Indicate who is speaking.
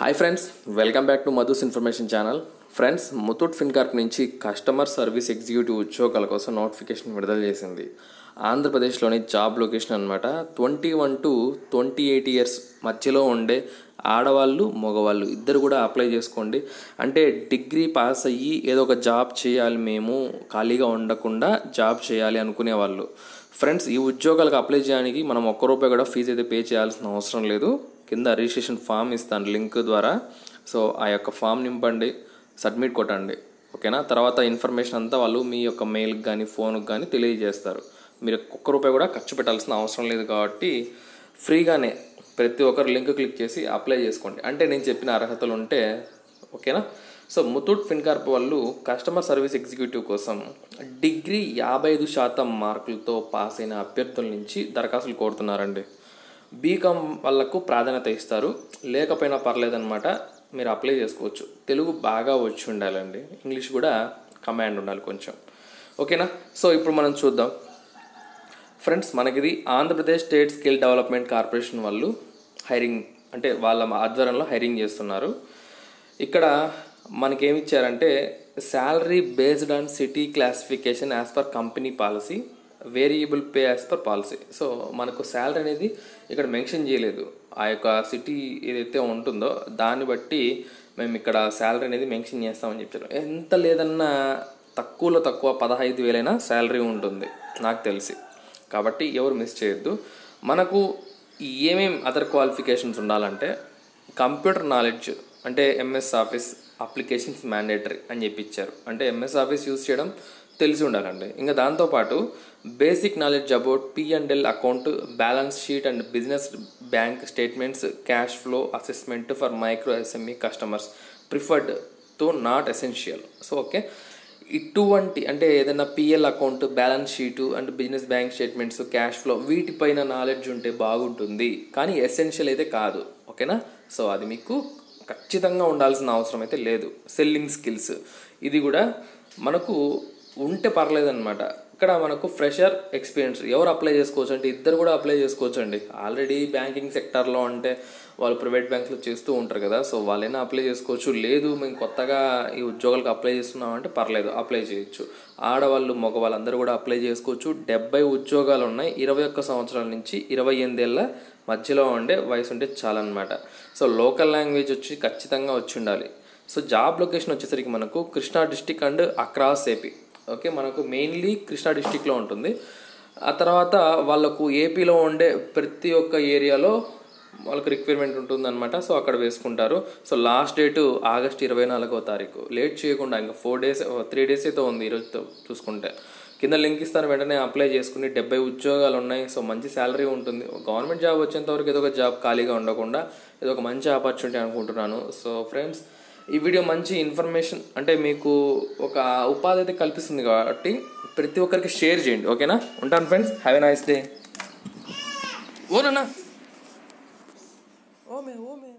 Speaker 1: Hi friends welcome back to Madhu's information channel friends Muthoot Fincorp నుంచి customer service executive ఉద్యోగాల కోసం notification విడుదల చేసింది. ఆంధ్రప్రదేశ్లోని జాబ్ లొకేషన్ అనమాట twenty one to twenty eight years మధ్యలో ఉండే ఆడవాళ్ళు మగవాళ్ళు ఇద్దరు కూడా అప్లై చేసుకోండి. అంటే డిగ్రీ పాస్ అయ్యి ఏదో ఒక జాబ్ చేయాలి మేము ఖాళీగా ఉండకుండా జాబ్ చేయాలి అనుకునే వాళ్ళు ఫ్రెండ్స్ ఈ ఉద్యోగాలకు అప్లై చేయడానికి మనం ఒక్క రూపాయి కూడా ఫీజు అయితే పే చేయాల్సిన అవసరం లేదు. కింద రిజిస్ట్రేషన్ ఫామ్ ఇస్తాను లింక్ ద్వారా. సో ఆ యొక్క ఫామ్ నింపండి సబ్మిట్ కొట్టండి. ఓకేనా తర్వాత ఇన్ఫర్మేషన్ అంతా వాళ్ళు మీ యొక్క మెయిల్కి కానీ ఫోన్కి కానీ తెలియజేస్తారు. మీరు ఒక్క రూపాయి కూడా ఖర్చు పెట్టాల్సిన అవసరం లేదు కాబట్టి ఫ్రీగానే ప్రతి ఒక్కరు లింక్ క్లిక్ చేసి అప్లై చేసుకోండి. అంటే నేను చెప్పిన అర్హతలు ఉంటే ఓకేనా సో ముతూట్ ఫిన్కార్ప్ వాళ్ళు కస్టమర్ సర్వీస్ ఎగ్జిక్యూటివ్ కోసం డిగ్రీ యాభై ఐదు శాతం మార్కులతో పాస్ అయిన అభ్యర్థుల నుంచి దరఖాస్తులు కోరుతున్నారండి. బీకామ్ వాళ్ళకు ప్రాధాన్యత ఇస్తారు. లేకపోయినా పర్లేదన్నమాట మీరు అప్లై చేసుకోవచ్చు. తెలుగు బాగా వచ్చి ఉండాలండి. ఇంగ్లీష్ కూడా కమాండ్ ఉండాలి కొంచెం. ఓకేనా? సో ఇప్పుడు మనం చూద్దాం. Friends మనకిది Andhra Pradesh state skill development corporation వాళ్ళు హైరింగ్ అంటే వాళ్ళ ఆధ్వర్యంలో హైరింగ్ చేస్తున్నారు. ఇక్కడ మనకేమి ఇచ్చారంటే salary based on city classification as per company policy variable pay as per policy so మనకు శాలరీ అనేది ఇక్కడ మెన్షన్ చేయలేదు. ఆ యొక్క సిటీ ఏదైతే ఉంటుందో దాన్ని బట్టి మేము ఇక్కడ శాలరీ అనేది మెన్షన్ చేస్తామని చెప్పారు. ఎంత లేదన్నా తక్కువలో తక్కువ పదహైదు వేలైనా శాలరీ ఉంటుంది నాకు తెలిసి. కాబట్టి ఎవరు మిస్ చేయొద్దు. మనకు ఏమేమి అదర్ క్వాలిఫికేషన్స్ ఉండాలంటే కంప్యూటర్ నాలెడ్జ్ అంటే ఎంఎస్ ఆఫీస్ అప్లికేషన్స్ మ్యాండేటరీ అని చెప్పి ఇచ్చారు అంటే ఎంఎస్ ఆఫీస్ యూస్ చేయడం తెలిసి ఉండాలండి. ఇంకా దాంతోపాటు basic knowledge about P and L account balance sheet and business bank statements cash flow assessment for micro SME customers ప్రిఫర్డ్తో not essential so okay ఇటువంటి అంటే ఏదైనా PL account balance sheet and business bank statements cash flow వీటిపైన knowledge ఉంటే బాగుంటుంది. కానీ essential అయితే కాదు. ఓకేనా సో అది మీకు ఖచ్చితంగా ఉండాల్సిన అవసరం అయితే లేదు. సెల్లింగ్ స్కిల్స్ ఇది కూడా మనకు ఉంటే పర్లేదన్నమాట. ఇక్కడ మనకు ఫ్రెషర్ ఎక్స్పీరియన్స్ ఎవరు అప్లై చేసుకోవచ్చు అంటే ఇద్దరు కూడా అప్లై చేసుకోవచ్చు అండి ఆల్రెడీ బ్యాంకింగ్ సెక్టార్లో అంటే వాళ్ళు ప్రైవేట్ బ్యాంకులు చేస్తూ ఉంటారు కదా సో వాళ్ళైనా అప్లై చేసుకోవచ్చు. లేదు మేము కొత్తగా ఈ ఉద్యోగాలకు అప్లై చేస్తున్నామంటే పర్లేదు అప్లై చేయొచ్చు. ఆడవాళ్ళు మగవాళ్ళందరూ కూడా అప్లై చేసుకోవచ్చు. డెబ్బై ఉద్యోగాలు ఉన్నాయి. ఇరవై ఒక్క సంవత్సరాల నుంచి ఇరవై ఎనిమిదేళ్ళ మధ్యలో ఉండే వయసు ఉంటే చాలన్నమాట. సో లోకల్ లాంగ్వేజ్ వచ్చి ఖచ్చితంగా వచ్చి ఉండాలి. సో జాబ్ లొకేషన్ వచ్చేసరికి మనకు Krishna district and across AP okay మనకు మెయిన్లీ కృష్ణా డిస్టిక్లో ఉంటుంది. ఆ తర్వాత వాళ్ళకు ఏపీలో ఉండే ప్రతి ఒక్క ఏరియాలో వాళ్ళకి రిక్వైర్మెంట్ ఉంటుందన్నమాట. సో అక్కడ వేసుకుంటారు. సో లాస్ట్ డేటు ఆగస్ట్ ఇరవై నాలుగో తారీఖు. లేట్ చేయకుండా ఇంకా ఫోర్ డేస్ త్రీ డేస్ అయితే ఉంది ఈరోజుతో చూసుకుంటే. కింద లింక్ ఇస్తాను వెంటనే అప్లై చేసుకుని డెబ్బై ఉద్యోగాలు ఉన్నాయి. సో మంచి శాలరీ ఉంటుంది. గవర్నమెంట్ జాబ్ వచ్చేంత వరకు ఏదో ఒక జాబ్ ఖాళీగా ఉండకుండా ఇది ఒక మంచి ఆపర్చునిటీ అనుకుంటున్నాను. సో ఫ్రెండ్స్ ఈ వీడియో మంచి ఇన్ఫర్మేషన్ అంటే మీకు ఒక ఉపాధి అయితే కల్పిస్తుంది కాబట్టి ప్రతి ఒక్కరికి షేర్ చేయండి ఓకేనా ఉంటాను friends have a nice day ఓనా
Speaker 2: ఓమే ఓమే.